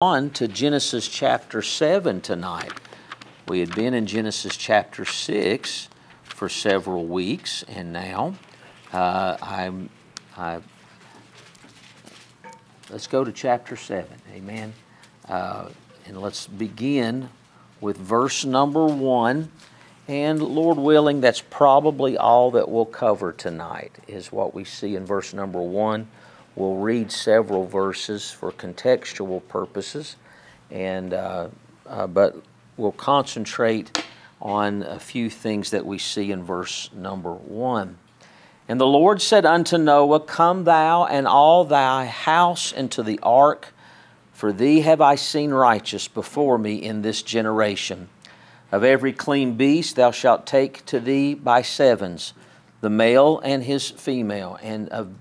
on to Genesis chapter 7 tonight. We had been in Genesis chapter 6 for several weeks, and now uh, I'm, I, let's go to chapter 7. Amen. Uh, and let's begin with verse number 1. And Lord willing, that's probably all that we'll cover tonight, is what we see in verse number 1 We'll read several verses for contextual purposes, and uh, uh, but we'll concentrate on a few things that we see in verse number one. And the Lord said unto Noah, Come thou and all thy house into the ark, for thee have I seen righteous before me in this generation. Of every clean beast thou shalt take to thee by sevens, the male and his female, and of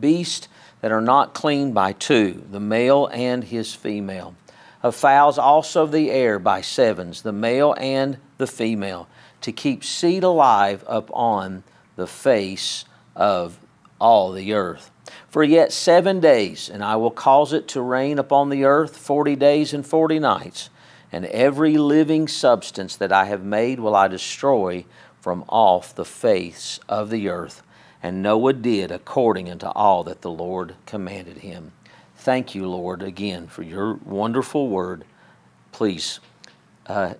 beast that are not clean by two, the male and his female. Of fowls also the air by sevens, the male and the female, to keep seed alive upon the face of all the earth. For yet seven days, and I will cause it to rain upon the earth forty days and forty nights, and every living substance that I have made will I destroy from off the face of the earth. And Noah did according unto all that the Lord commanded him. Thank you, Lord, again for your wonderful word. Please uh,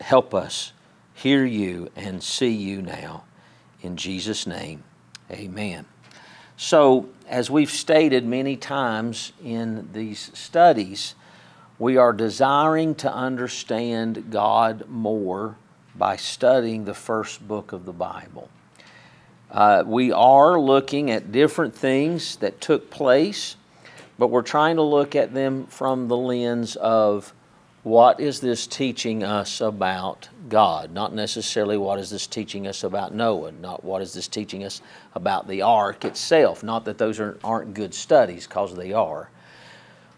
help us hear you and see you now. In Jesus' name, amen. So, as we've stated many times in these studies, we are desiring to understand God more by studying the first book of the Bible. Uh, we are looking at different things that took place, but we're trying to look at them from the lens of what is this teaching us about God? Not necessarily what is this teaching us about Noah, not what is this teaching us about the ark itself. Not that those are, aren't good studies, because they are.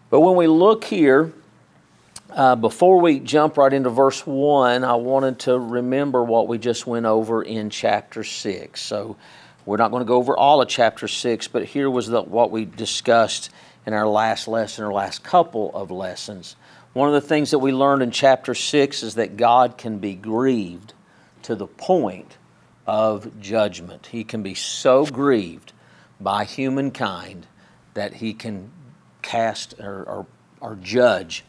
But when we look here, uh, before we jump right into verse 1, I wanted to remember what we just went over in chapter 6. So we're not going to go over all of chapter 6, but here was the, what we discussed in our last lesson, or last couple of lessons. One of the things that we learned in chapter 6 is that God can be grieved to the point of judgment. He can be so grieved by humankind that he can cast or, or, or judge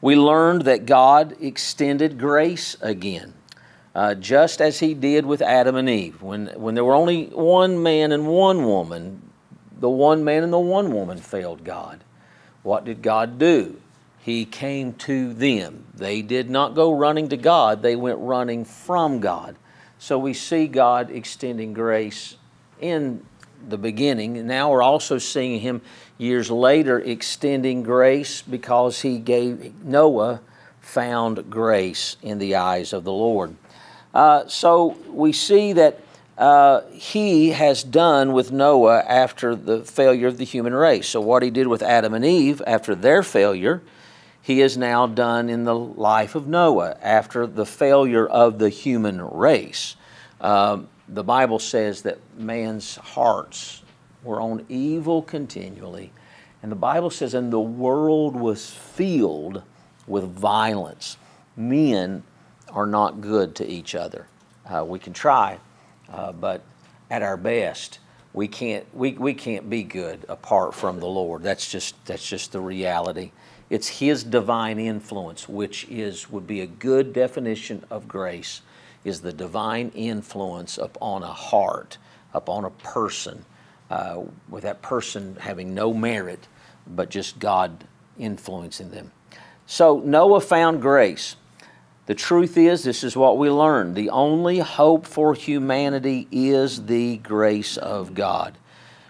we learned that God extended grace again, uh, just as He did with Adam and Eve. When, when there were only one man and one woman, the one man and the one woman failed God. What did God do? He came to them. They did not go running to God, they went running from God. So we see God extending grace in the beginning. Now we're also seeing Him years later extending grace because he gave Noah found grace in the eyes of the Lord. Uh, so we see that uh, he has done with Noah after the failure of the human race. So, what he did with Adam and Eve after their failure, he has now done in the life of Noah after the failure of the human race. Um, the Bible says that man's hearts were on evil continually. And the Bible says, and the world was filled with violence. Men are not good to each other. Uh, we can try, uh, but at our best, we can't, we, we can't be good apart from the Lord. That's just, that's just the reality. It's His divine influence, which is, would be a good definition of grace, is the divine influence upon a heart, upon a person, uh, with that person having no merit, but just God influencing them. So Noah found grace. The truth is, this is what we learned. The only hope for humanity is the grace of God.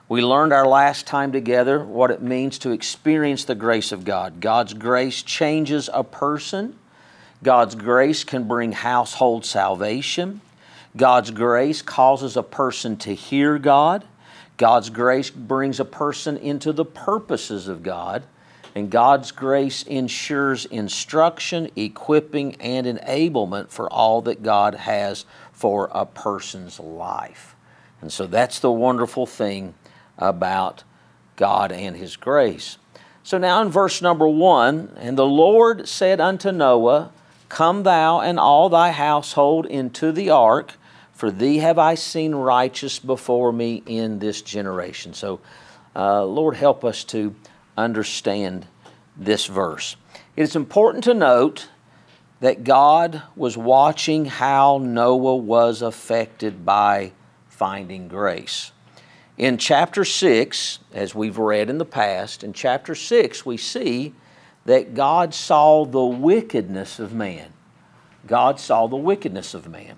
We learned our last time together what it means to experience the grace of God. God's grace changes a person. God's grace can bring household salvation. God's grace causes a person to hear God. God's grace brings a person into the purposes of God, and God's grace ensures instruction, equipping, and enablement for all that God has for a person's life. And so that's the wonderful thing about God and His grace. So now in verse number one, and the Lord said unto Noah, Come thou and all thy household into the ark, for thee have I seen righteous before me in this generation. So, uh, Lord, help us to understand this verse. It is important to note that God was watching how Noah was affected by finding grace. In chapter 6, as we've read in the past, in chapter 6, we see that God saw the wickedness of man. God saw the wickedness of man.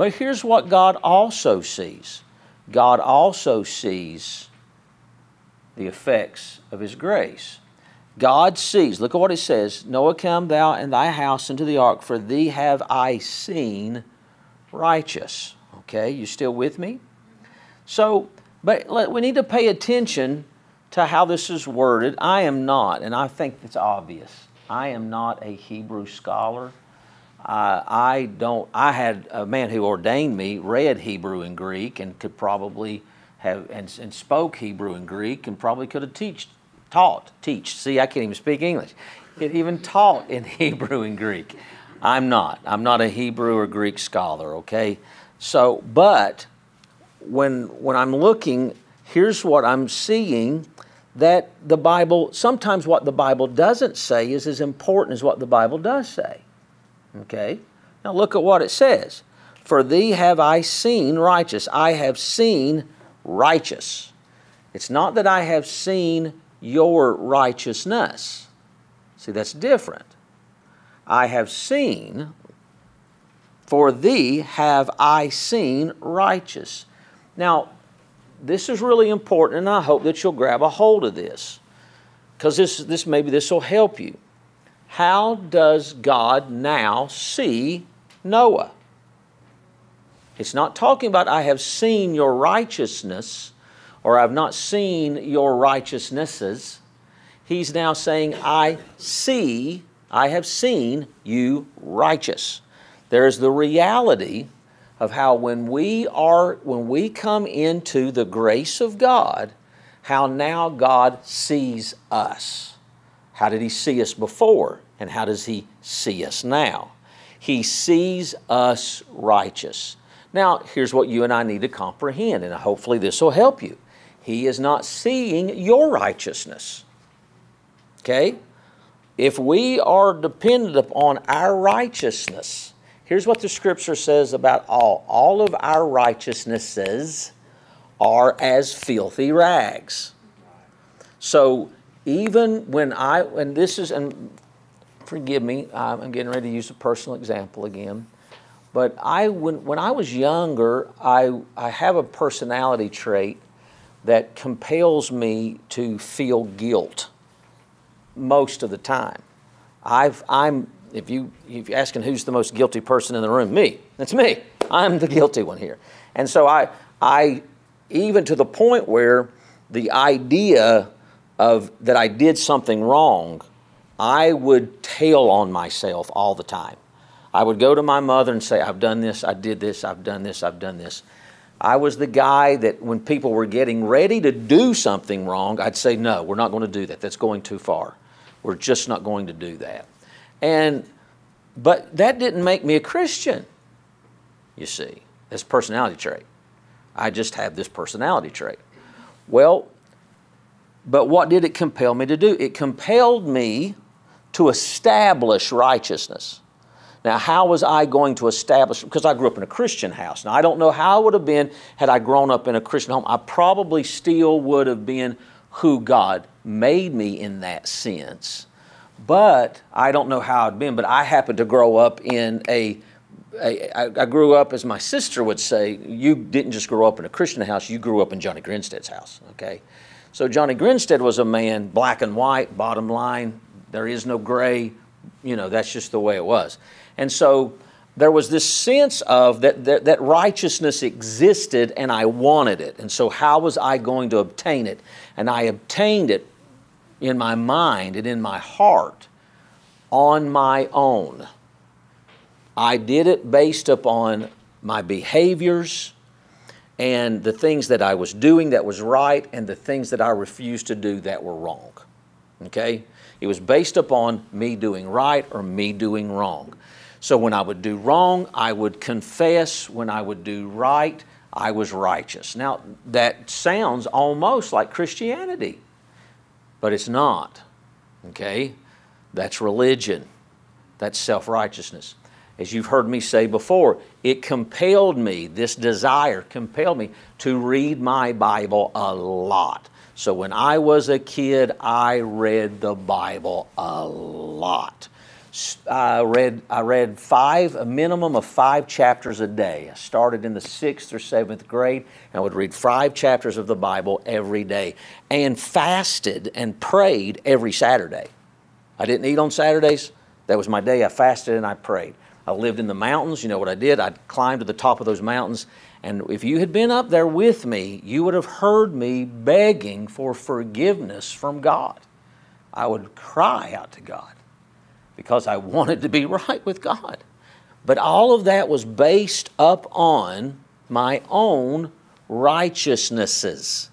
But here's what God also sees God also sees the effects of His grace. God sees, look at what it says Noah, come thou and thy house into the ark, for thee have I seen righteous. Okay, you still with me? So, but we need to pay attention to how this is worded. I am not, and I think it's obvious, I am not a Hebrew scholar. Uh, I don't. I had a man who ordained me read Hebrew and Greek and could probably have and, and spoke Hebrew and Greek and probably could have teach, taught, teach. See, I can't even speak English. It even taught in Hebrew and Greek. I'm not. I'm not a Hebrew or Greek scholar. Okay. So, but when when I'm looking, here's what I'm seeing that the Bible, sometimes what the Bible doesn't say is as important as what the Bible does say. Okay? Now look at what it says. For thee have I seen righteous. I have seen righteous. It's not that I have seen your righteousness. See, that's different. I have seen, for thee have I seen righteous. Now, this is really important, and I hope that you'll grab a hold of this because this, this maybe this will help you. How does God now see Noah? It's not talking about, I have seen your righteousness or I've not seen your righteousnesses. He's now saying, I see, I have seen you righteous. There is the reality of how when we are when we come into the grace of God, how now God sees us. How did he see us before and how does he see us now? He sees us righteous. Now, here's what you and I need to comprehend, and hopefully this will help you. He is not seeing your righteousness. Okay? If we are dependent upon our righteousness, Here's what the scripture says about all all of our righteousnesses are as filthy rags. So even when I, and this is, and forgive me, I'm getting ready to use a personal example again. But I, when, when I was younger, I, I have a personality trait that compels me to feel guilt most of the time. I've, I'm if you if you're asking who's the most guilty person in the room, me. That's me. I'm the guilty one here. And so I I even to the point where the idea of that I did something wrong, I would tail on myself all the time. I would go to my mother and say, I've done this, I did this, I've done this, I've done this. I was the guy that when people were getting ready to do something wrong, I'd say, No, we're not going to do that. That's going too far. We're just not going to do that. And but that didn't make me a Christian. You see, this personality trait. I just have this personality trait. Well, but what did it compel me to do? It compelled me to establish righteousness. Now, how was I going to establish? Because I grew up in a Christian house. Now, I don't know how it would have been had I grown up in a Christian home. I probably still would have been who God made me in that sense. But I don't know how I'd been, but I happened to grow up in a, a I, I grew up, as my sister would say, you didn't just grow up in a Christian house, you grew up in Johnny Grinstead's house, okay? So Johnny Grinstead was a man, black and white, bottom line, there is no gray, you know, that's just the way it was. And so there was this sense of that, that, that, righteousness existed and I wanted it. And so, how was I going to obtain it? And I obtained it in my mind and in my heart on my own. I did it based upon my behaviors and the things that I was doing that was right and the things that I refused to do that were wrong. Okay? It was based upon me doing right or me doing wrong. So when I would do wrong, I would confess. When I would do right, I was righteous. Now, that sounds almost like Christianity, but it's not. Okay? That's religion, that's self righteousness. As you've heard me say before, it compelled me, this desire compelled me to read my Bible a lot. So when I was a kid, I read the Bible a lot. I read, I read five, a minimum of five chapters a day. I started in the sixth or seventh grade, and I would read five chapters of the Bible every day, and fasted and prayed every Saturday. I didn't eat on Saturdays. That was my day. I fasted and I prayed. I lived in the mountains. You know what I did? I'd climb to the top of those mountains. And if you had been up there with me, you would have heard me begging for forgiveness from God. I would cry out to God because I wanted to be right with God. But all of that was based up on my own righteousnesses.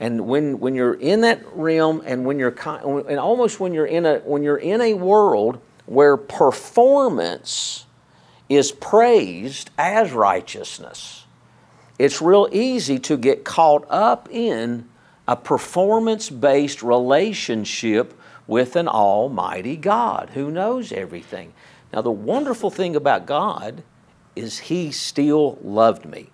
And when, when you're in that realm and when you're and almost when you're in a when you're in a world where performance is praised as righteousness, it's real easy to get caught up in a performance-based relationship with an almighty God who knows everything. Now the wonderful thing about God is he still loved me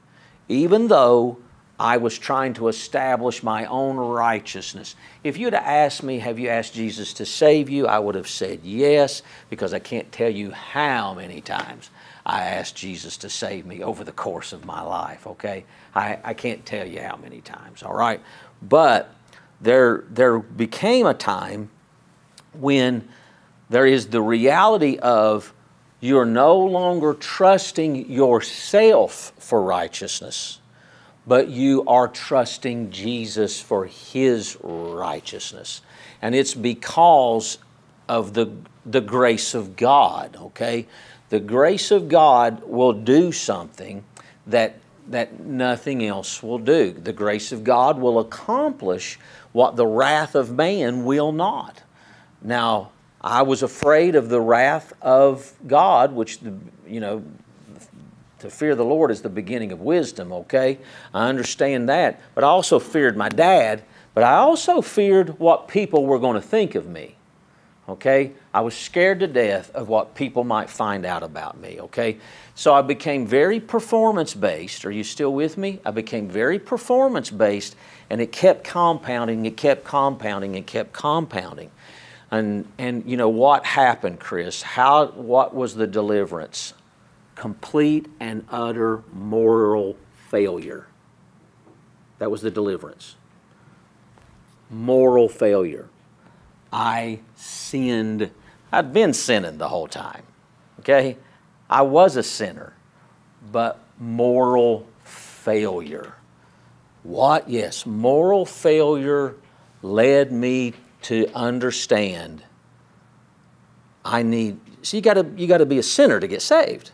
even though I was trying to establish my own righteousness. If you'd asked me, Have you asked Jesus to save you? I would have said yes, because I can't tell you how many times I asked Jesus to save me over the course of my life, okay? I, I can't tell you how many times, all right? But there, there became a time when there is the reality of you're no longer trusting yourself for righteousness but you are trusting Jesus for His righteousness. And it's because of the, the grace of God, okay? The grace of God will do something that, that nothing else will do. The grace of God will accomplish what the wrath of man will not. Now, I was afraid of the wrath of God, which, the, you know, to fear the Lord is the beginning of wisdom, okay? I understand that. But I also feared my dad, but I also feared what people were going to think of me, okay? I was scared to death of what people might find out about me, okay? So I became very performance based. Are you still with me? I became very performance based, and it kept compounding, it kept compounding, it kept compounding. And, and you know what happened, Chris? How, what was the deliverance? Complete and utter moral failure. That was the deliverance. Moral failure. I sinned. I'd been sinning the whole time. Okay? I was a sinner, but moral failure. What? Yes, moral failure led me to understand I need, so you gotta, you gotta be a sinner to get saved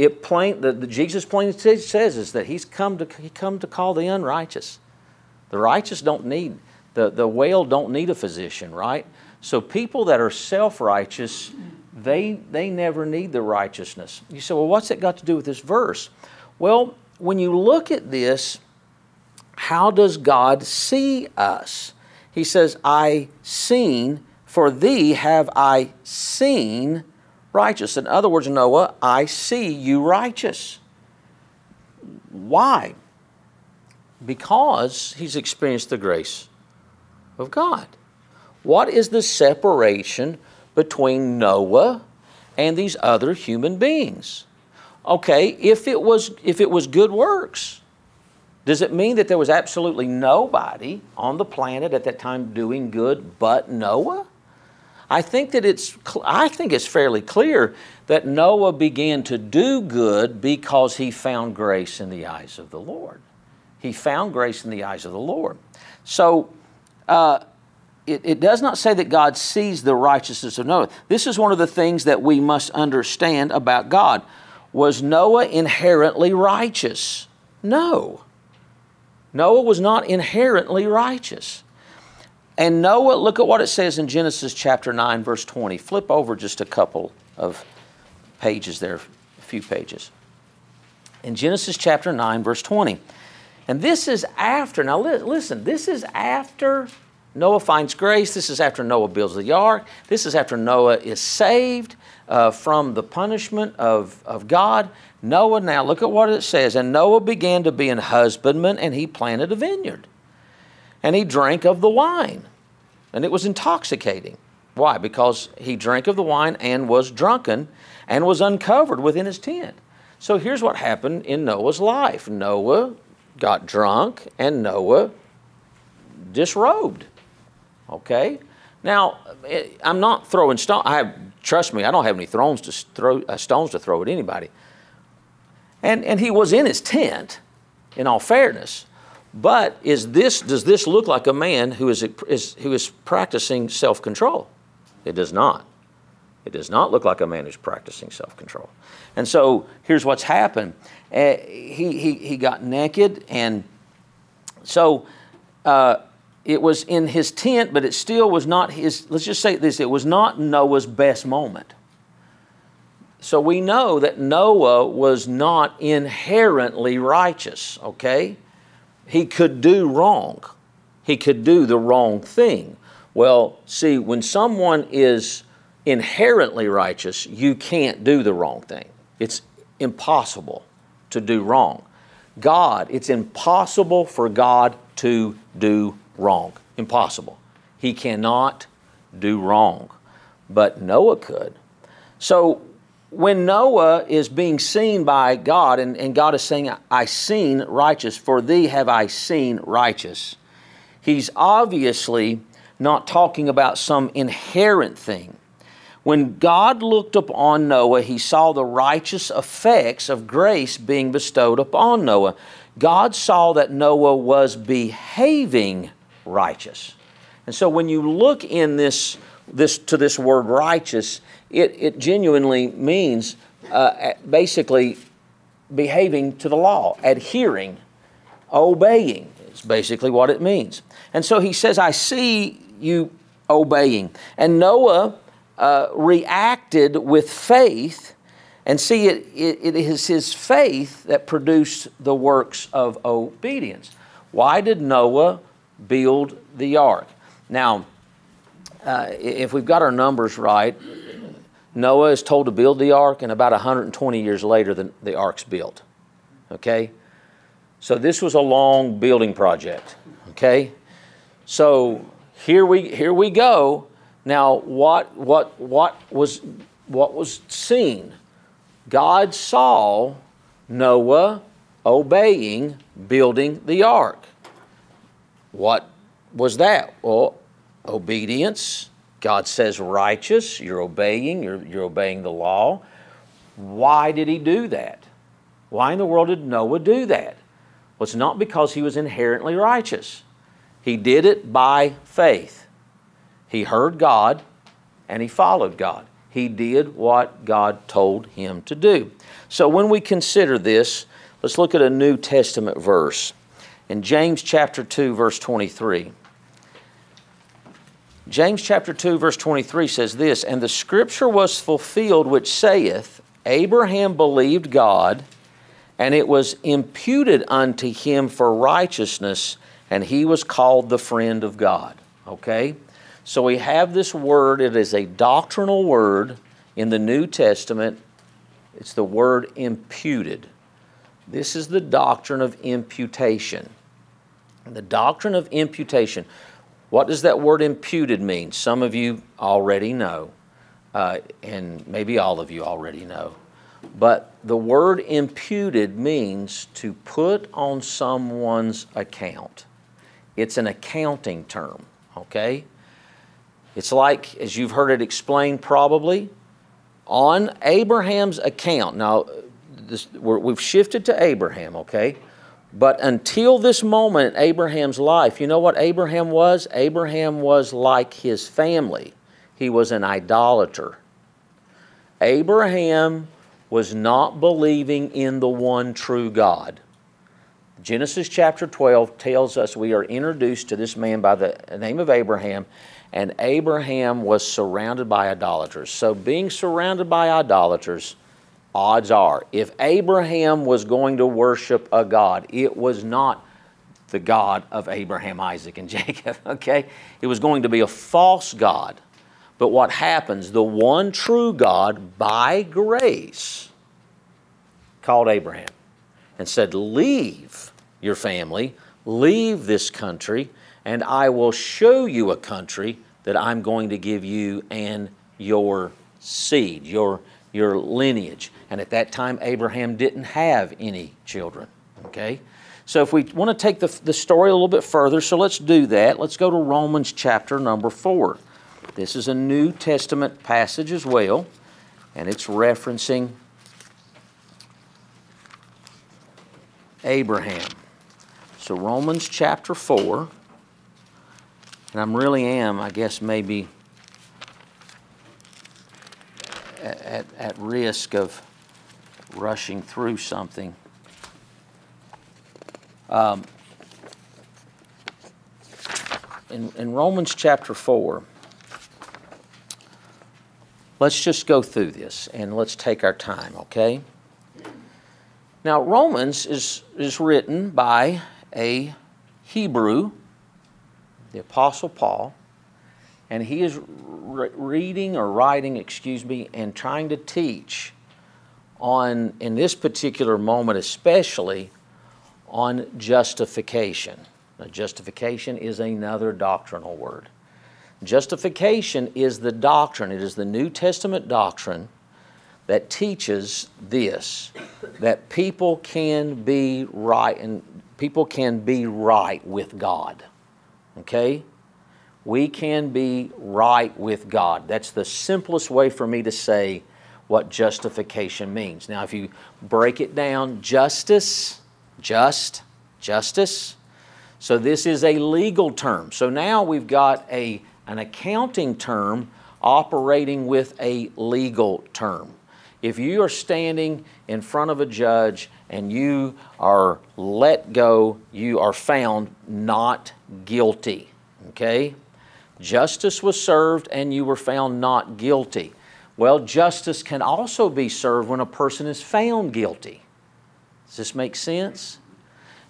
it plain the, Jesus plainly says is that he's come to he come to call the unrighteous. The righteous don't need the the whale don't need a physician, right? So people that are self-righteous, they they never need the righteousness. You say, well, what's it got to do with this verse? Well, when you look at this, how does God see us? He says, I seen, for thee have I seen righteous. In other words, Noah, I see you righteous. Why? Because he's experienced the grace of God. What is the separation between Noah and these other human beings? Okay, if it was if it was good works, does it mean that there was absolutely nobody on the planet at that time doing good but Noah? I think that it's, I think it's fairly clear that Noah began to do good because he found grace in the eyes of the Lord. He found grace in the eyes of the Lord. So, uh, it, it, does not say that God sees the righteousness of Noah. This is one of the things that we must understand about God. Was Noah inherently righteous? No. Noah was not inherently righteous And Noah, look at what it says in Genesis chapter 9, verse 20. Flip over just a couple of pages there, a few pages. In Genesis chapter 9, verse 20. And this is after, now listen, this is after Noah finds grace. This is after Noah builds the ark. This is after Noah is saved uh, from the punishment of, of God. Noah, now look at what it says. And Noah began to be an husbandman, and he planted a vineyard. And he drank of the wine, and it was intoxicating. Why? Because he drank of the wine and was drunken and was uncovered within his tent. So here's what happened in Noah's life Noah got drunk, and Noah disrobed. Okay? Now, I'm not throwing stones. I have, trust me, I don't have any thrones to throw, uh, stones to throw at anybody. And, and he was in his tent, in all fairness. But is this, does this look like a man who is, is, who is practicing self control? It does not. It does not look like a man who's practicing self control. And so here's what's happened uh, he, he, he got naked, and so uh, it was in his tent, but it still was not his, let's just say this, it was not Noah's best moment. So we know that Noah was not inherently righteous, okay? He could do wrong. He could do the wrong thing. Well, see, when someone is inherently righteous, you can't do the wrong thing. It's impossible to do wrong. God, it's impossible for God to do wrong. Impossible. He cannot do wrong. But Noah could. So when Noah is being seen by God, and, and God is saying, I seen righteous, for thee have I seen righteous, he's obviously not talking about some inherent thing. When God looked upon Noah, he saw the righteous effects of grace being bestowed upon Noah. God saw that Noah was behaving righteous. And so when you look in this, this to this word righteous, it, it genuinely means uh, basically behaving to the law, adhering, obeying is basically what it means. And so he says, I see you obeying. And Noah uh, reacted with faith. And see, it, it, it is his faith that produced the works of obedience. Why did Noah build the ark? Now, uh, if we've got our numbers right, Noah is told to build the ark, and about 120 years later, the, the ark's built. Okay? So this was a long building project. Okay? So here we, here we go. Now, what, what, what, was, what was seen? God saw Noah obeying, building the ark. What was that? Well, obedience. God says righteous, you're obeying, you're, you're obeying the law. Why did he do that? Why in the world did Noah do that? Well, it's not because he was inherently righteous. He did it by faith. He heard God and he followed God. He did what God told him to do. So when we consider this, let's look at a New Testament verse. In James chapter 2, verse 23. James chapter 2, verse 23 says this And the scripture was fulfilled which saith, Abraham believed God, and it was imputed unto him for righteousness, and he was called the friend of God. Okay? So we have this word, it is a doctrinal word in the New Testament. It's the word imputed. This is the doctrine of imputation. The doctrine of imputation. What does that word imputed mean? Some of you already know, uh, and maybe all of you already know. But the word imputed means to put on someone's account. It's an accounting term, okay? It's like, as you've heard it explained probably, on Abraham's account. Now, this, we have shifted to Abraham, okay? But until this moment in Abraham's life, you know what Abraham was? Abraham was like his family. He was an idolater. Abraham was not believing in the one true God. Genesis chapter 12 tells us we are introduced to this man by the name of Abraham, and Abraham was surrounded by idolaters. So, being surrounded by idolaters, odds are, if Abraham was going to worship a God, it was not the God of Abraham, Isaac, and Jacob, okay? It was going to be a false God. But what happens? The one true God, by grace, called Abraham and said, Leave your family, leave this country, and I will show you a country that I'm going to give you and your seed, your, your lineage. And at that time, Abraham didn't have any children. Okay? So if we want to take the, the story a little bit further, so let's do that. Let's go to Romans chapter number 4. This is a New Testament passage as well, and it's referencing Abraham. So, Romans chapter 4, and I'm really am, I guess, maybe at, at risk of rushing through something. Um, in, in Romans chapter 4, Let's just go through this and let's take our time, okay? Now, Romans is, is written by a Hebrew, the Apostle Paul, and he is re- reading or writing, excuse me, and trying to teach on, in this particular moment especially, on justification. Now, justification is another doctrinal word. Justification is the doctrine, it is the New Testament doctrine that teaches this that people can be right and people can be right with God. Okay? We can be right with God. That's the simplest way for me to say what justification means. Now, if you break it down, justice, just, justice. So, this is a legal term. So now we've got a an accounting term operating with a legal term. If you are standing in front of a judge and you are let go, you are found not guilty. Okay? Justice was served and you were found not guilty. Well, justice can also be served when a person is found guilty. Does this make sense?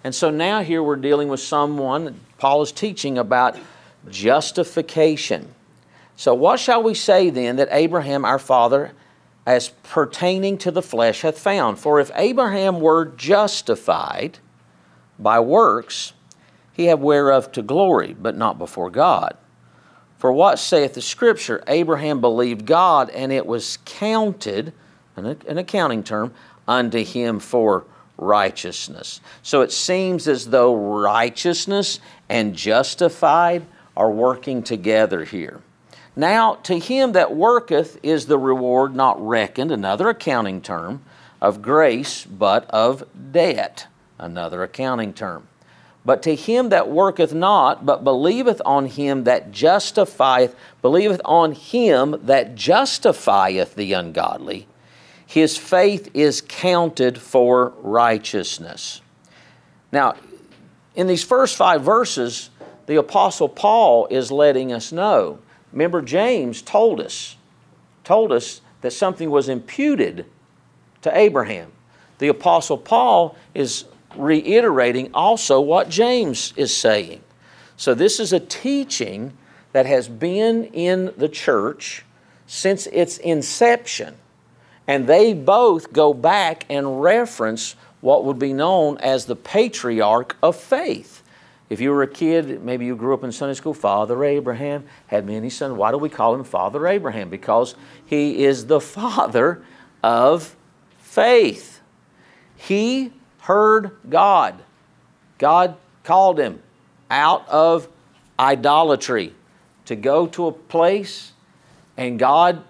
And so now here we're dealing with someone, Paul is teaching about justification. So, what shall we say then that Abraham our father, as pertaining to the flesh, hath found? For if Abraham were justified by works, he have whereof to glory, but not before God. For what saith the Scripture? Abraham believed God, and it was counted, an accounting term, unto him for righteousness. So it seems as though righteousness and justified are working together here. Now, to him that worketh is the reward not reckoned, another accounting term, of grace, but of debt, another accounting term. But to him that worketh not, but believeth on him that justifieth, believeth on him that justifieth the ungodly, his faith is counted for righteousness. Now, in these first five verses, the Apostle Paul is letting us know. Remember, James told us, told us that something was imputed to Abraham. The Apostle Paul is reiterating also what James is saying. So, this is a teaching that has been in the church since its inception. And they both go back and reference what would be known as the patriarch of faith. If you were a kid, maybe you grew up in Sunday school, Father Abraham had many sons. Why do we call him Father Abraham? Because he is the father of faith. He heard God. God called him out of idolatry to go to a place, and God,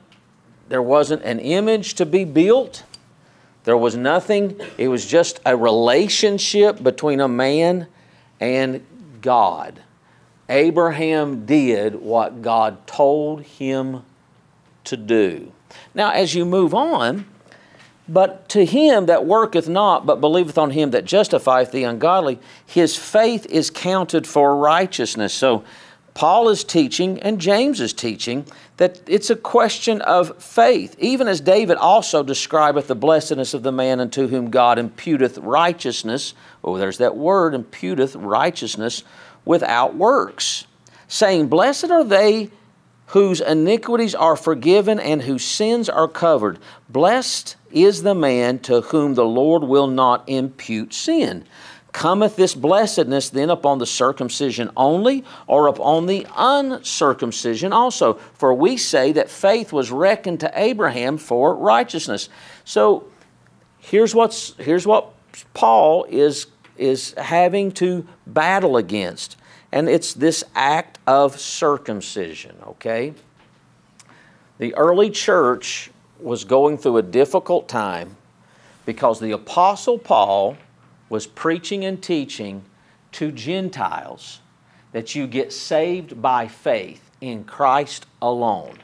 there wasn't an image to be built. There was nothing. It was just a relationship between a man and God. Abraham did what God told him to do. Now, as you move on, But to him that worketh not, but believeth on him that justifieth the ungodly, his faith is counted for righteousness. So Paul is teaching and James is teaching that it's a question of faith, even as David also describeth the blessedness of the man unto whom God imputeth righteousness. Oh, there's that word, imputeth righteousness without works, saying, Blessed are they whose iniquities are forgiven and whose sins are covered. Blessed is the man to whom the Lord will not impute sin. Cometh this blessedness then upon the circumcision only, or upon the uncircumcision also? For we say that faith was reckoned to Abraham for righteousness. So here's, what's, here's what Paul is, is having to battle against, and it's this act of circumcision, okay? The early church was going through a difficult time because the Apostle Paul was preaching and teaching to Gentiles that you get saved by faith in Christ alone.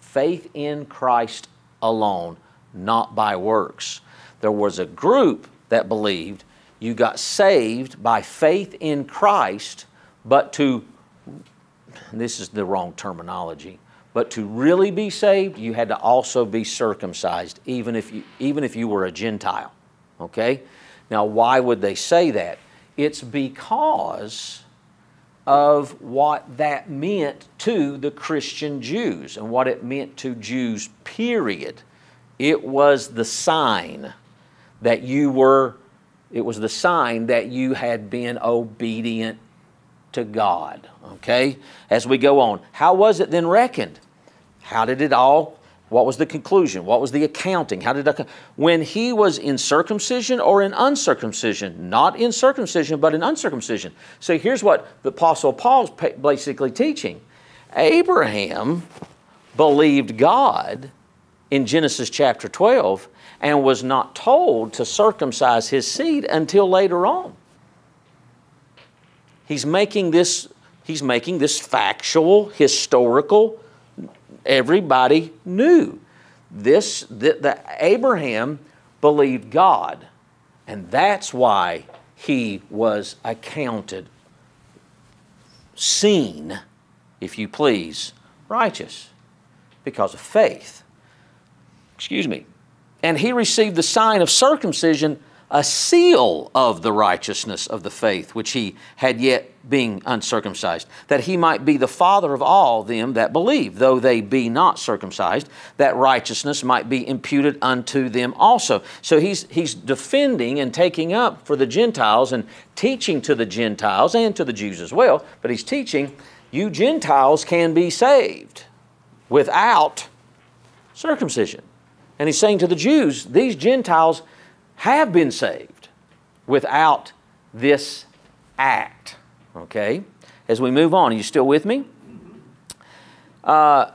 Faith in Christ alone, not by works. There was a group that believed you got saved by faith in Christ, but to, this is the wrong terminology, but to really be saved, you had to also be circumcised, even if you, even if you were a Gentile. Okay? Now, why would they say that? It's because of what that meant to the Christian Jews and what it meant to Jews, period. It was the sign that you were, it was the sign that you had been obedient to God. Okay? As we go on, how was it then reckoned? How did it all what was the conclusion? What was the accounting? How did I, when he was in circumcision or in uncircumcision? Not in circumcision, but in uncircumcision. So here's what the Apostle Paul's basically teaching. Abraham believed God in Genesis chapter 12 and was not told to circumcise his seed until later on. He's making this, he's making this factual, historical everybody knew. This that, that Abraham believed God, and that's why he was accounted, seen, if you please, righteous, because of faith. Excuse me. And he received the sign of circumcision a seal of the righteousness of the faith which he had yet being uncircumcised, that he might be the father of all them that believe, though they be not circumcised, that righteousness might be imputed unto them also. So he's, he's defending and taking up for the Gentiles and teaching to the Gentiles and to the Jews as well, but he's teaching you Gentiles can be saved without circumcision. And he's saying to the Jews, these Gentiles have been saved without this act. Okay? As we move on, are you still with me? Uh,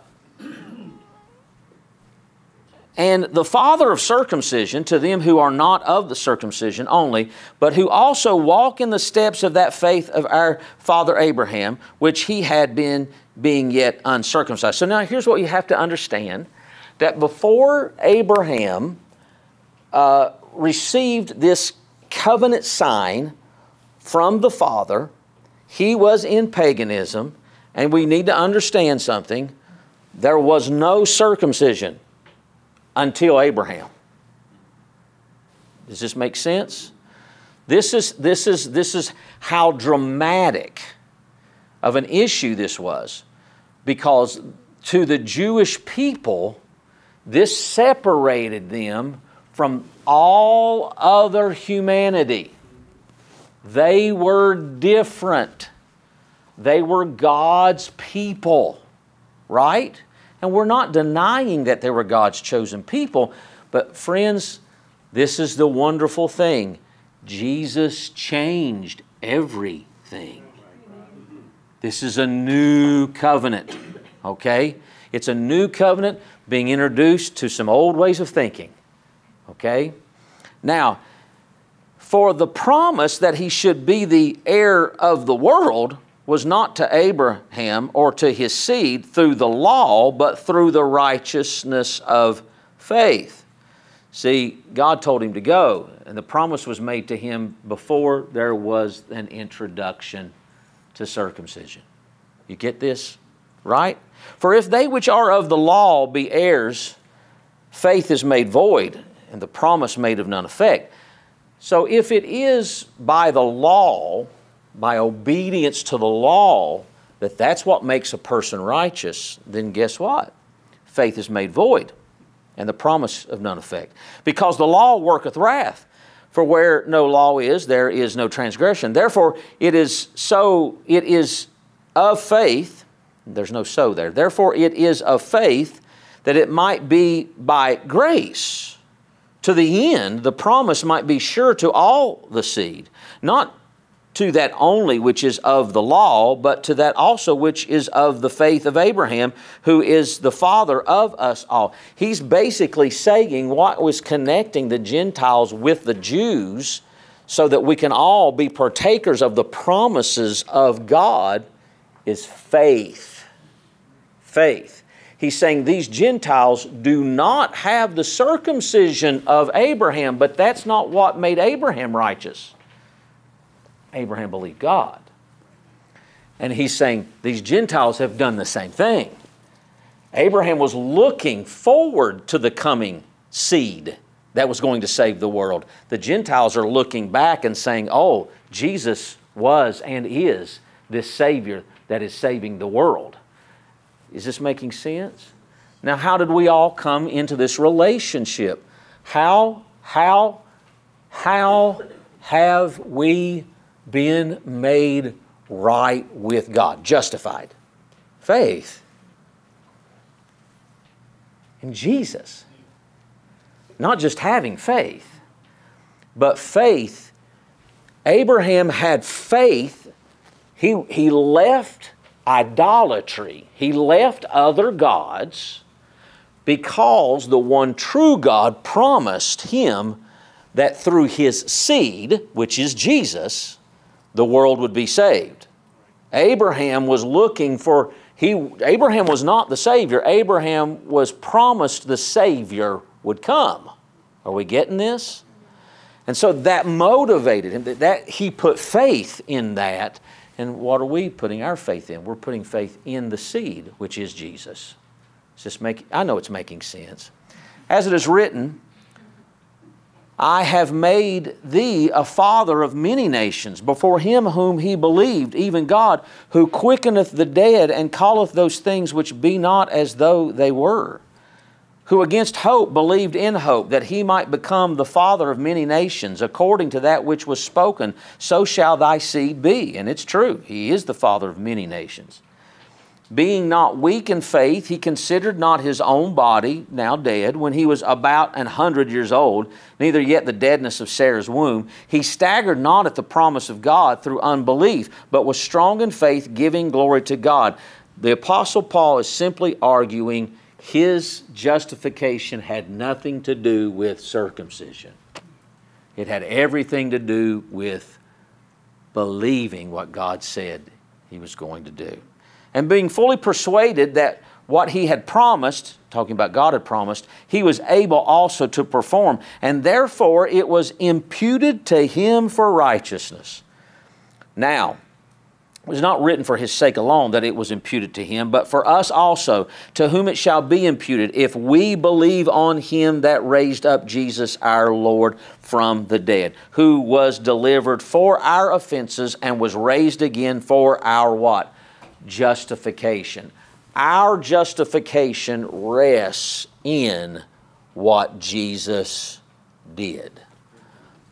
and the father of circumcision to them who are not of the circumcision only, but who also walk in the steps of that faith of our father Abraham, which he had been being yet uncircumcised. So now here's what you have to understand that before Abraham uh, received this covenant sign from the Father. He was in paganism, and we need to understand something. There was no circumcision until Abraham. Does this make sense? This is, this is, this is how dramatic of an issue this was. Because to the Jewish people, this separated them from all other humanity. They were different. They were God's people, right? And we're not denying that they were God's chosen people, but friends, this is the wonderful thing. Jesus changed everything. This is a new covenant, okay? It's a new covenant being introduced to some old ways of thinking. Okay? Now, for the promise that he should be the heir of the world was not to Abraham or to his seed through the law, but through the righteousness of faith. See, God told him to go, and the promise was made to him before there was an introduction to circumcision. You get this? Right? For if they which are of the law be heirs, faith is made void, and the promise made of none effect. So if it is by the law, by obedience to the law, that that's what makes a person righteous, then guess what? Faith is made void and the promise of none effect. Because the law worketh wrath. For where no law is, there is no transgression. Therefore, it is so, it is of faith, there's no so there. Therefore, it is of faith that it might be by grace to the end the promise might be sure to all the seed, not to that only which is of the law, but to that also which is of the faith of Abraham, who is the father of us all. He's basically saying what was connecting the Gentiles with the Jews so that we can all be partakers of the promises of God is faith. Faith. He's saying these Gentiles do not have the circumcision of Abraham, but that's not what made Abraham righteous. Abraham believed God. And he's saying these Gentiles have done the same thing. Abraham was looking forward to the coming seed that was going to save the world. The Gentiles are looking back and saying, oh, Jesus was and is this Savior that is saving the world. Is this making sense? Now, how did we all come into this relationship? How, how, how have we been made right with God, justified. Faith in Jesus. Not just having faith, but faith. Abraham had faith. He, he left idolatry, he left other gods because the one true God promised him that through his seed, which is Jesus, the world would be saved. Abraham was looking for, he, Abraham was not the Savior. Abraham was promised the Savior would come. Are we getting this? And so that motivated him, that, that he put faith in that. And what are we putting our faith in? We're putting faith in the seed, which is Jesus. Just make, I know it's making sense. As it is written, I have made thee a father of many nations before him whom he believed, even God, who quickeneth the dead and calleth those things which be not as though they were, who against hope believed in hope, that he might become the father of many nations, according to that which was spoken, so shall thy seed be. And it's true, he is the father of many nations. Being not weak in faith, he considered not his own body, now dead, when he was about an hundred years old, neither yet the deadness of Sarah's womb. He staggered not at the promise of God through unbelief, but was strong in faith, giving glory to God. The Apostle Paul is simply arguing his justification had nothing to do with circumcision, it had everything to do with believing what God said he was going to do and being fully persuaded that what he had promised, talking about God had promised, he was able also to perform. And therefore it was imputed to him for righteousness. Now, was not written for his sake alone that it was imputed to him, but for us also, to whom it shall be imputed, if we believe on him that raised up Jesus our Lord from the dead, who was delivered for our offenses and was raised again for our what? justification. Our justification rests in what Jesus did.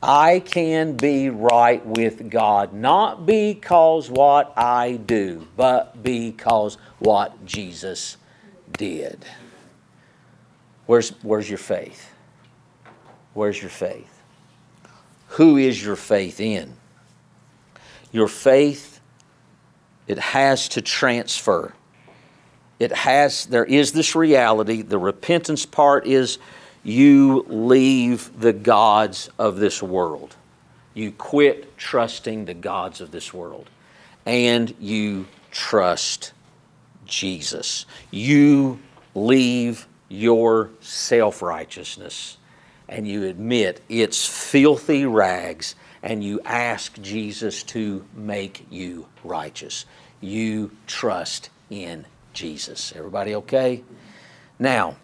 I can be right with God not because what I do, but because what Jesus did. Where's, where's your faith? Where's your faith? Who is your faith in? Your faith it has to transfer. It has, there is this reality. The repentance part is you leave the gods of this world. You quit trusting the gods of this world. And you trust Jesus. You leave your self righteousness and you admit it's filthy rags and you ask Jesus to make you righteous. You trust in Jesus. Everybody okay? Now,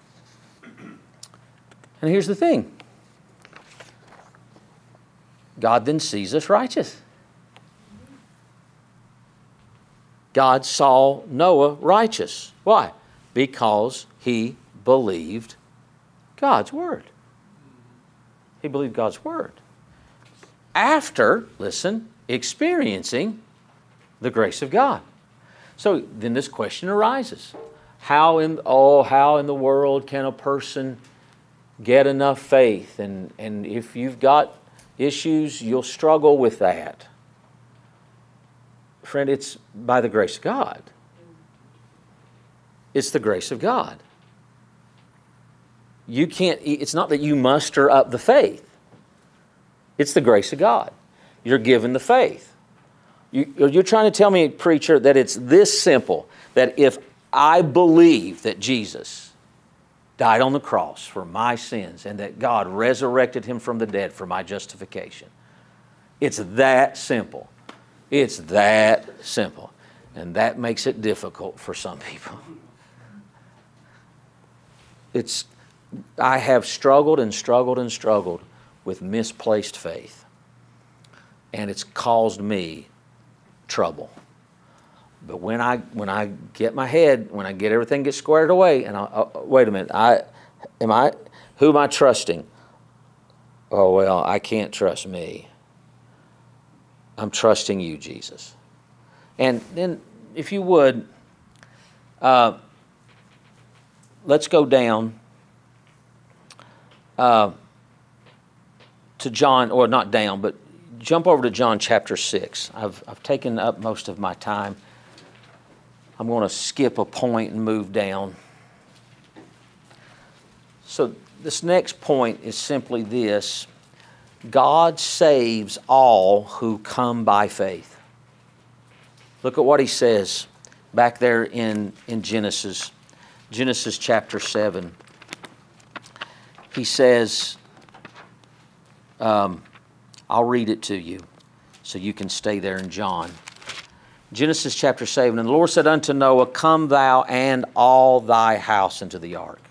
and here's the thing God then sees us righteous. God saw Noah righteous. Why? Because he believed God's word. He believed God's word. After, listen, experiencing the grace of God. So then this question arises. How in oh how in the world can a person get enough faith? And and if you've got issues, you'll struggle with that. Friend, it's by the grace of God. It's the grace of God. You can't, it's not that you muster up the faith, it's the grace of God. You're given the faith. You, you're trying to tell me, preacher, that it's this simple that if I believe that Jesus died on the cross for my sins and that God resurrected him from the dead for my justification, it's that simple. It's that simple. And that makes it difficult for some people. It's, I have struggled and struggled and struggled with misplaced faith. And it's caused me trouble. But when I when I get my head, when I get everything get squared away, and I, uh, wait a minute, I am I who am I trusting? Oh well, I can't trust me. I'm trusting you, Jesus. And then, if you would, uh, let's go down uh, to John, or not down, but jump over to John chapter 6. I've, I've taken up most of my time. I'm going to skip a point and move down. So, this next point is simply this God saves all who come by faith. Look at what he says back there in, in Genesis, Genesis chapter 7. He says, um, I'll read it to you so you can stay there in John. Genesis chapter 7 And the Lord said unto Noah, Come thou and all thy house into the ark.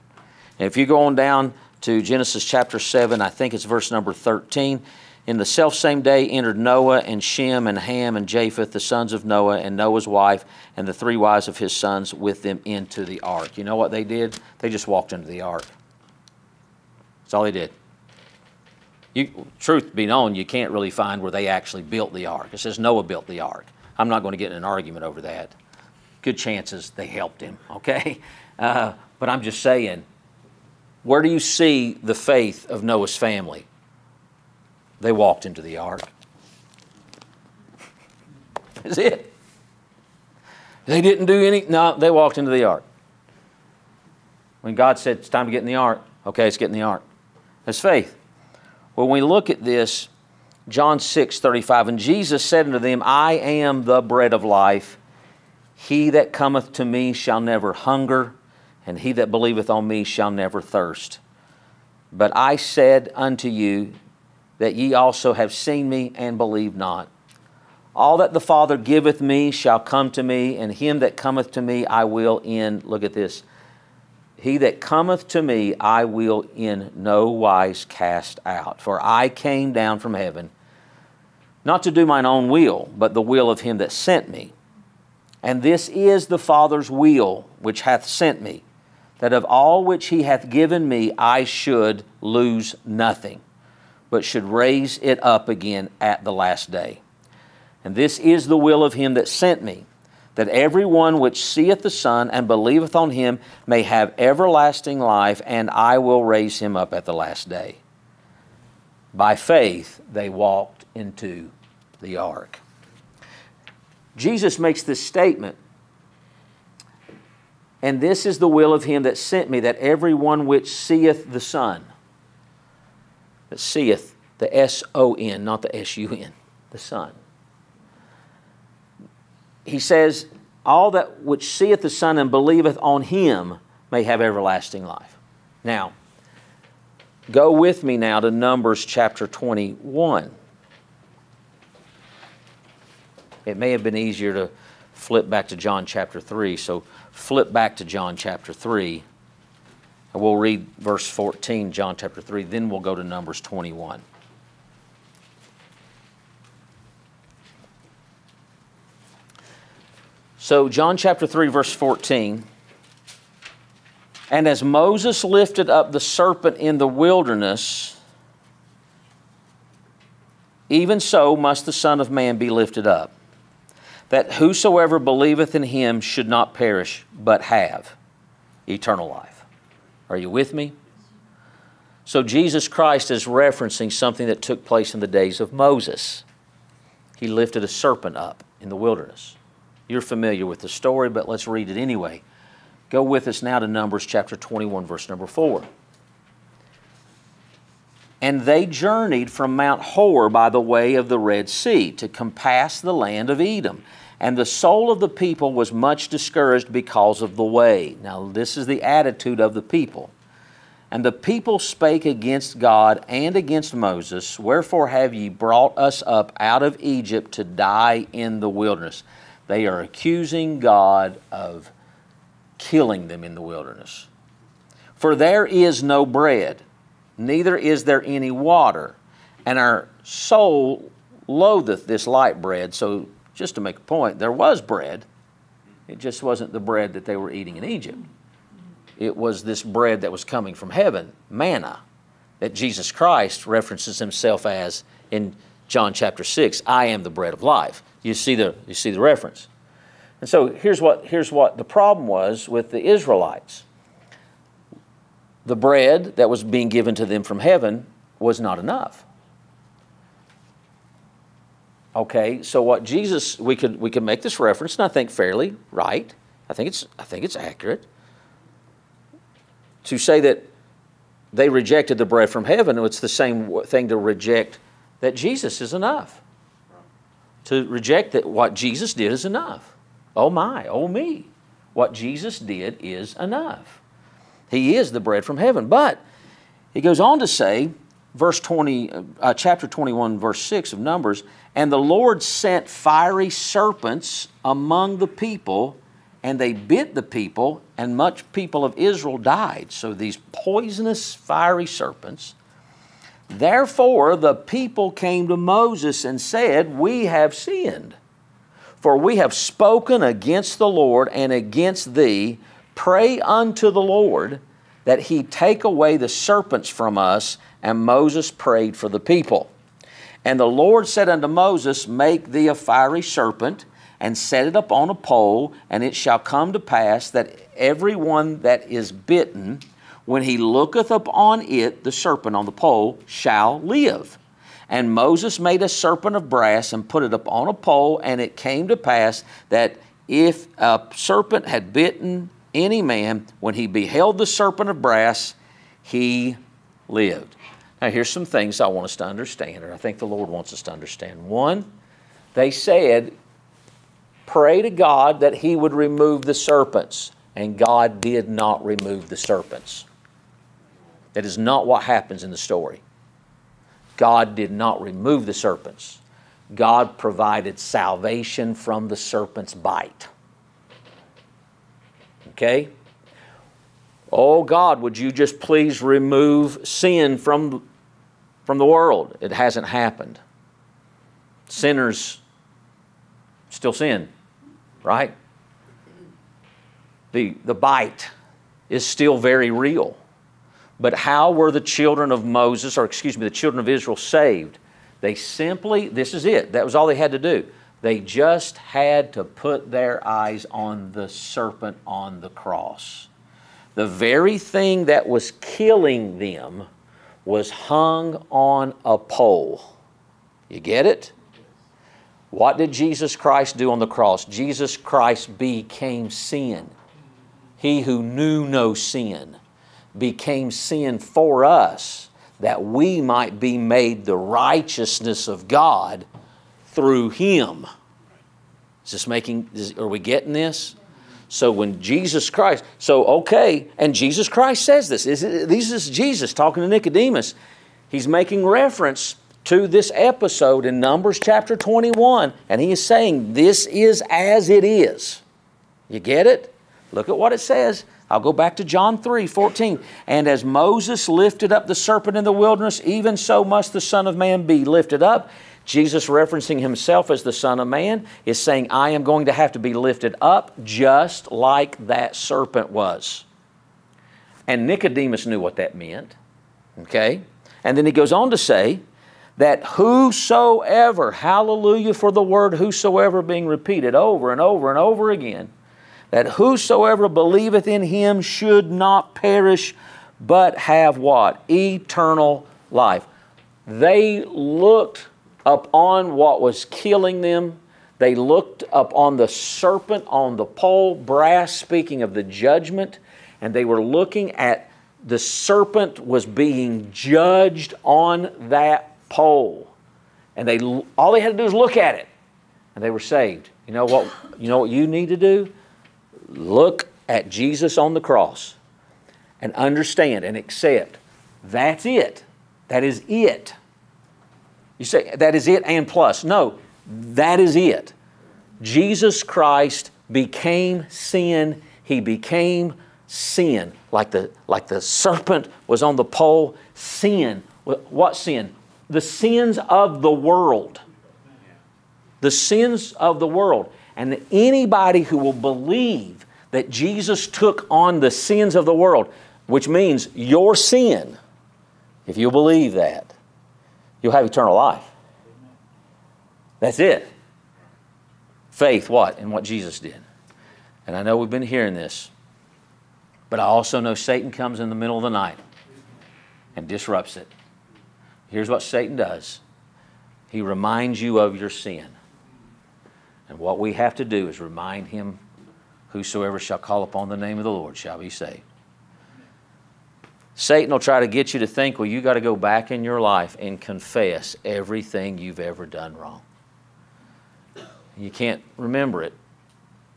And if you go on down to Genesis chapter 7, I think it's verse number 13. In the selfsame day entered Noah and Shem and Ham and Japheth, the sons of Noah, and Noah's wife, and the three wives of his sons with them into the ark. You know what they did? They just walked into the ark. That's all they did. You, truth be known, you can't really find where they actually built the ark. It says Noah built the ark. I'm not going to get in an argument over that. Good chances they helped him, okay? Uh, but I'm just saying, where do you see the faith of Noah's family? They walked into the ark. Is it? They didn't do any, no, they walked into the ark. When God said it's time to get in the ark, okay, let's get in the ark. That's faith. When we look at this, John 6 35, and Jesus said unto them, I am the bread of life. He that cometh to me shall never hunger and he that believeth on me shall never thirst. But I said unto you that ye also have seen me and believe not. All that the Father giveth me shall come to me, and him that cometh to me I will in, look at this, he that cometh to me I will in no wise cast out. For I came down from heaven, not to do mine own will, but the will of him that sent me. And this is the Father's will which hath sent me that of all which he hath given me I should lose nothing, but should raise it up again at the last day. And this is the will of him that sent me, that every one which seeth the Son and believeth on him may have everlasting life, and I will raise him up at the last day. By faith they walked into the ark. Jesus makes this statement and this is the will of him that sent me, that every one which seeth the Son, that seeth, the S O N, not the S U N, the Son. He says, All that which seeth the Son and believeth on him may have everlasting life. Now, go with me now to Numbers chapter 21. It may have been easier to flip back to John chapter 3, so flip back to John chapter 3. And we'll read verse 14, John chapter 3, then we'll go to Numbers 21. So, John chapter 3, verse 14. And as Moses lifted up the serpent in the wilderness, even so must the Son of Man be lifted up, that whosoever believeth in him should not perish, but have eternal life. Are you with me? So Jesus Christ is referencing something that took place in the days of Moses. He lifted a serpent up in the wilderness. You're familiar with the story, but let's read it anyway. Go with us now to Numbers chapter 21, verse number 4. And they journeyed from Mount Hor by the way of the Red Sea to compass the land of Edom. And the soul of the people was much discouraged because of the way. Now, this is the attitude of the people. And the people spake against God and against Moses, Wherefore have ye brought us up out of Egypt to die in the wilderness? They are accusing God of killing them in the wilderness. For there is no bread, neither is there any water, and our soul loatheth this light bread. So, just to make a point, there was bread. It just wasn't the bread that they were eating in Egypt. It was this bread that was coming from heaven, manna, that Jesus Christ references himself as in John chapter 6 I am the bread of life. You see the, you see the reference. And so here's what, here's what the problem was with the Israelites the bread that was being given to them from heaven was not enough. Okay, so what Jesus we could we could make this reference, and I think fairly right. I think it's I think it's accurate to say that they rejected the bread from heaven. It's the same thing to reject that Jesus is enough to reject that what Jesus did is enough. Oh my, oh me. What Jesus did is enough. He is the bread from heaven. But he goes on to say, verse 20, uh, chapter 21, verse 6 of Numbers, and the Lord sent fiery serpents among the people, and they bit the people, and much people of Israel died. So these poisonous, fiery serpents Therefore, the people came to Moses and said, We have sinned, for we have spoken against the Lord and against thee. Pray unto the Lord that he take away the serpents from us. And Moses prayed for the people. And the Lord said unto Moses, Make thee a fiery serpent, and set it upon a pole, and it shall come to pass that every one that is bitten, when he looketh upon it, the serpent on the pole, shall live. And Moses made a serpent of brass and put it upon a pole, and it came to pass that if a serpent had bitten any man, when he beheld the serpent of brass, he lived. Now, here's some things I want us to understand, or I think the Lord wants us to understand. One, they said, Pray to God that He would remove the serpents, and God did not remove the serpents. That is not what happens in the story. God did not remove the serpents. God provided salvation from the serpent's bite. Okay? Oh God, would you just please remove sin from, from the world? It hasn't happened. Sinners still sin, right? The, the bite is still very real. But how were the children of Moses, or excuse me, the children of Israel saved? They simply, this is it, that was all they had to do. They just had to put their eyes on the serpent on the cross. The very thing that was killing them was hung on a pole. You get it? What did Jesus Christ do on the cross? Jesus Christ became sin. He who knew no sin became sin for us that we might be made the righteousness of God through Him. Is this making, is, are we getting this? So when Jesus Christ, so okay, and Jesus Christ says this. Is it, this is Jesus talking to Nicodemus. He's making reference to this episode in Numbers chapter 21, and he is saying, This is as it is. You get it? Look at what it says. I'll go back to John 3 14. And as Moses lifted up the serpent in the wilderness, even so must the Son of Man be lifted up. Jesus, referencing himself as the Son of Man, is saying, I am going to have to be lifted up just like that serpent was. And Nicodemus knew what that meant. Okay? And then he goes on to say that whosoever, hallelujah for the word whosoever being repeated over and over and over again, that whosoever believeth in him should not perish, but have what? Eternal life. They looked upon what was killing them. They looked upon the serpent on the pole, brass, speaking of the judgment, and they were looking at the serpent was being judged on that pole. And they all they had to do was look at it, and they were saved. You know what? You know what you need to do? Look at Jesus on the cross and understand and accept. That's it. That is it. You say, that is it and plus. No, that is it. Jesus Christ became sin. He became sin. Like the, like the serpent was on the pole. Sin. What sin? The sins of the world. The sins of the world. And anybody who will believe that Jesus took on the sins of the world, which means your sin, if you believe that, you'll have eternal life. That's it. Faith, what? In what Jesus did. And I know we've been hearing this, but I also know Satan comes in the middle of the night and disrupts it. Here's what Satan does he reminds you of your sin. And what we have to do is remind him whosoever shall call upon the name of the Lord shall be saved. Satan will try to get you to think, well, you got to go back in your life and confess everything you've ever done wrong. You can't remember it,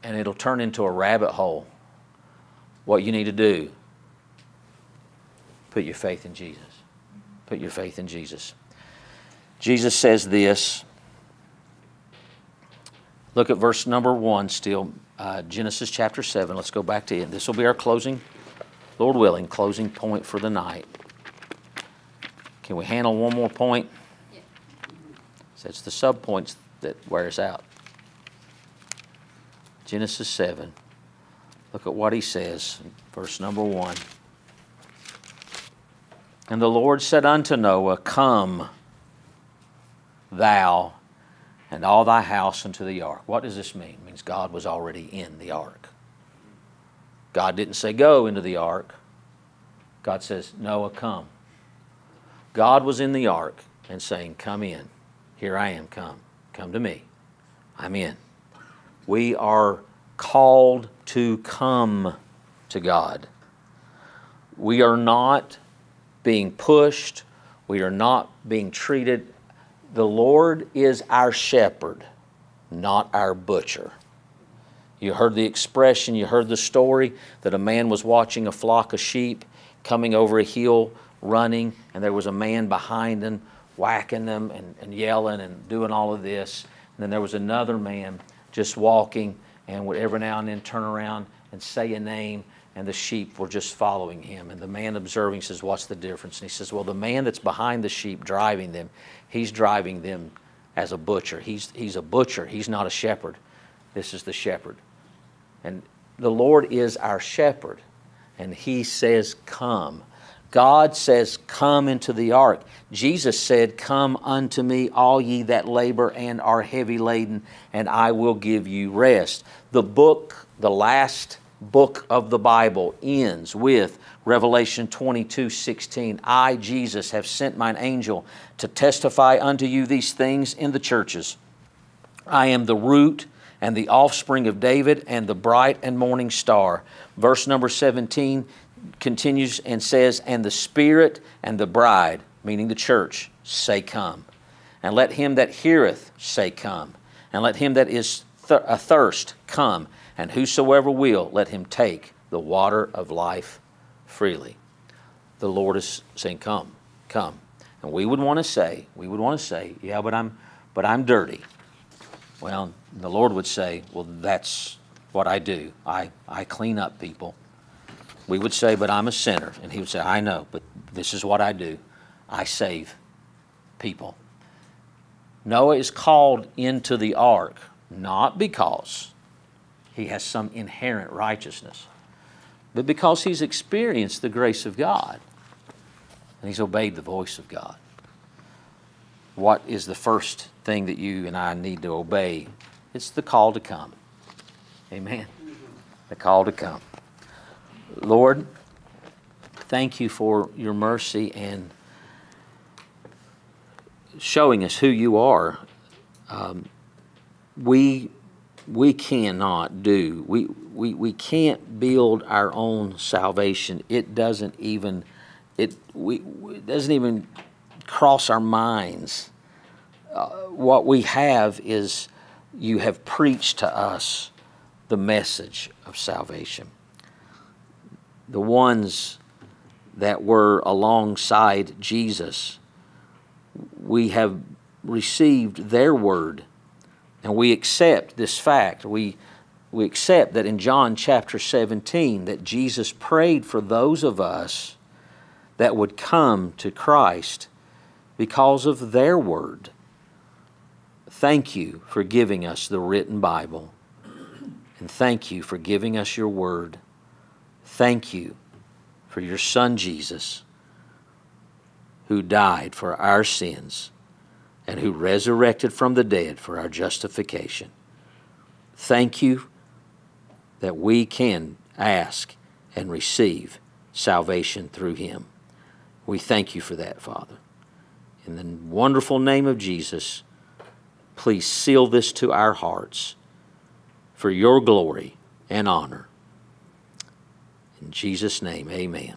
and it'll turn into a rabbit hole. What you need to do, put your faith in Jesus. Put your faith in Jesus. Jesus says this. Look at verse number one still, uh, Genesis chapter 7. Let's go back to it. This will be our closing Lord willing, closing point for the night. Can we handle one more point? Yeah. So it's the sub points that wears out. Genesis 7. Look at what he says, verse number 1. And the Lord said unto Noah, Come, thou and all thy house into the ark. What does this mean? It means God was already in the ark. God didn't say, Go into the ark. God says, Noah, come. God was in the ark and saying, Come in. Here I am, come. Come to me. I'm in. We are called to come to God. We are not being pushed, we are not being treated. The Lord is our shepherd, not our butcher. You heard the expression, you heard the story that a man was watching a flock of sheep coming over a hill running, and there was a man behind them whacking them and, and yelling and doing all of this. And then there was another man just walking and would every now and then turn around and say a name, and the sheep were just following him. And the man observing says, What's the difference? And he says, Well, the man that's behind the sheep driving them, he's driving them as a butcher. He's, he's a butcher, he's not a shepherd. This is the shepherd. And the Lord is our shepherd, and He says, Come. God says, Come into the ark. Jesus said, Come unto me, all ye that labor and are heavy laden, and I will give you rest. The book, the last book of the Bible, ends with Revelation 22 16. I, Jesus, have sent mine angel to testify unto you these things in the churches. I am the root and the offspring of David and the bright and morning star. Verse number 17 continues and says, And the Spirit and the bride, meaning the church, say, Come. And let him that heareth say, Come. And let him that is th- athirst uh, come. And whosoever will, let him take the water of life freely. The Lord is saying, Come, come. And we would want to say, we would want to say, yeah, but I'm but I'm dirty. Well, the Lord would say, Well, that's what I do. I, I clean up people. We would say, But I'm a sinner. And he would say, I know, but this is what I do. I save people. Noah is called into the ark not because he has some inherent righteousness, but because he's experienced the grace of God and he's obeyed the voice of God. What is the first thing that you and I need to obey? It's the call to come. Amen. The call to come. Lord, thank you for your mercy and showing us who you are. Um, we we cannot do we, we we can't build our own salvation. It doesn't even it we it doesn't even cross our minds. Uh, what we have is you have preached to us the message of salvation. The ones that were alongside Jesus we have received their word and we accept this fact. We, we accept that in John chapter 17 that Jesus prayed for those of us that would come to Christ because of their word. Thank you for giving us the written Bible. And thank you for giving us your word. Thank you for your Son Jesus who died for our sins and who resurrected from the dead for our justification. Thank you that we can ask and receive salvation through him. We thank you for that, Father. In the wonderful name of Jesus, please seal this to our hearts for your glory and honor. In Jesus' name, amen.